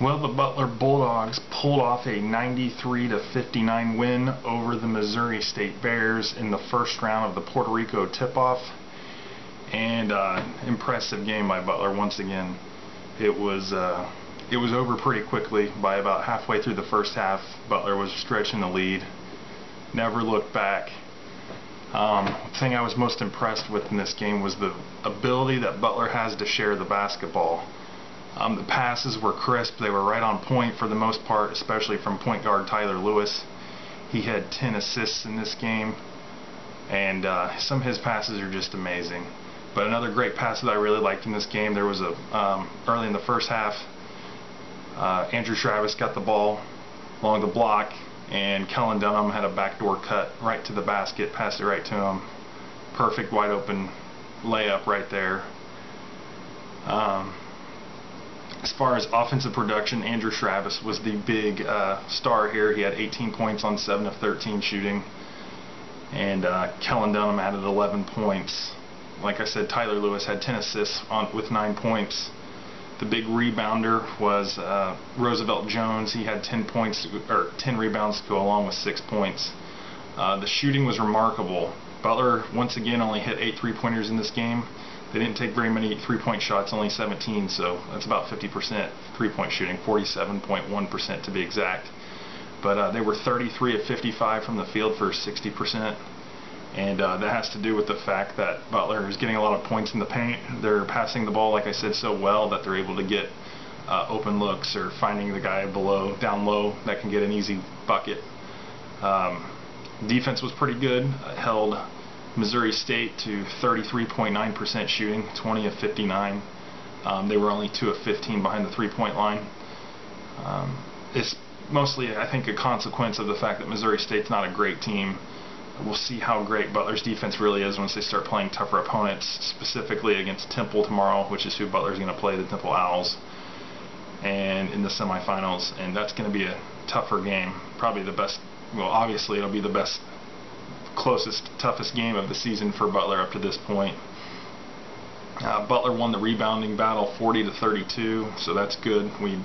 Well, the Butler Bulldogs pulled off a 93 to 59 win over the Missouri State Bears in the first round of the Puerto Rico tip-off. And uh, impressive game by Butler once again. It was uh, it was over pretty quickly by about halfway through the first half. Butler was stretching the lead. Never looked back. Um, the thing I was most impressed with in this game was the ability that Butler has to share the basketball. Um, the passes were crisp. They were right on point for the most part, especially from point guard Tyler Lewis. He had 10 assists in this game, and uh, some of his passes are just amazing. But another great pass that I really liked in this game, there was a um, early in the first half, uh, Andrew Chrabascz got the ball along the block, and Kellen Dunham had a backdoor cut right to the basket, passed it right to him. Perfect wide open layup right there. Um, as far as offensive production, Andrew Chrabascz was the big uh, star here. He had 18 points on 7 of 13 shooting. And uh, Kellen Dunham added 11 points. Like I said, Tyler Lewis had 10 assists on, with 9 points. The big rebounder was uh, Roosevelt Jones. He had 10 points or 10 rebounds to go along with 6 points. Uh, the shooting was remarkable. Butler once again only hit 8 three-pointers in this game. They didn't take very many three-point shots, only 17, so that's about 50% three-point shooting, 47.1% to be exact. But uh, they were 33 of 55 from the field for 60%, and uh, that has to do with the fact that Butler is getting a lot of points in the paint. They're passing the ball, like I said, so well that they're able to get uh, open looks or finding the guy below, down low that can get an easy bucket. Um, defense was pretty good, held Missouri State to 33.9% shooting, 20 of 59. Um, they were only 2 of 15 behind the three-point line. Um, it's mostly, I think, a consequence of the fact that Missouri State's not a great team. We'll see how great Butler's defense really is once they start playing tougher opponents, specifically against Temple tomorrow, which is who Butler's going to play, the Temple Owls, and in the semifinals. And that's going to be a tougher game. Probably the best, well, obviously it'll be the best closest, toughest game of the season for Butler up to this point. Uh, Butler won the rebounding battle 40 to 32, so that's good. We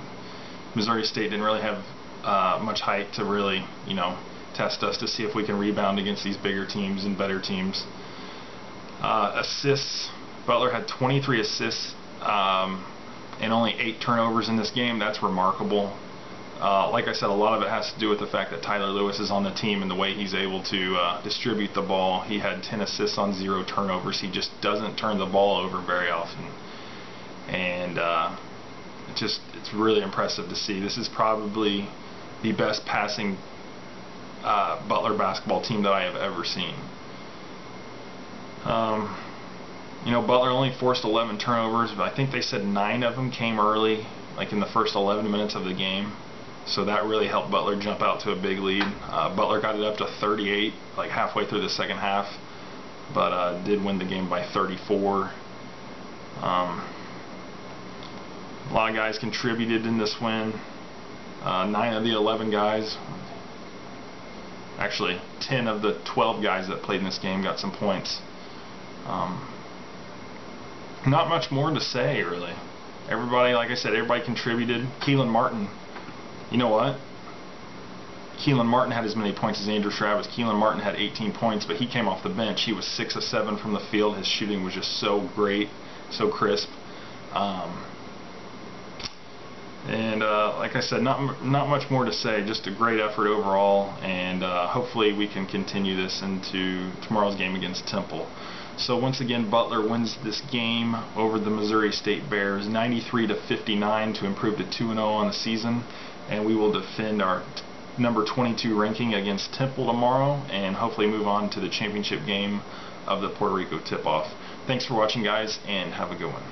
Missouri State didn't really have uh, much height to really, you know, test us to see if we can rebound against these bigger teams and better teams. Uh, assists, Butler had 23 assists um, and only eight turnovers in this game. That's remarkable. Uh, like I said, a lot of it has to do with the fact that Tyler Lewis is on the team and the way he's able to uh, distribute the ball. He had 10 assists on zero turnovers. He just doesn't turn the ball over very often. And uh, it just it's really impressive to see. This is probably the best passing uh, Butler basketball team that I have ever seen. Um, you know, Butler only forced 11 turnovers, but I think they said nine of them came early, like in the first 11 minutes of the game. So that really helped Butler jump out to a big lead. Uh, Butler got it up to 38, like halfway through the second half, but uh, did win the game by 34. Um, a lot of guys contributed in this win. Uh, nine of the 11 guys, actually 10 of the 12 guys that played in this game got some points. Um, not much more to say, really. Everybody, like I said, everybody contributed. Kelan Martin you know what? Kelan Martin had as many points as Andrew Chrabascz. Kelan Martin had 18 points, but he came off the bench. He was 6 of 7 from the field. His shooting was just so great, so crisp. Um, and uh, like I said, not not much more to say. Just a great effort overall, and uh, hopefully we can continue this into tomorrow's game against Temple. So once again, Butler wins this game over the Missouri State Bears, 93 to 59, to improve to 2 0 on the season and we will defend our number 22 ranking against Temple tomorrow and hopefully move on to the championship game of the Puerto Rico tip-off. Thanks for watching guys and have a good one.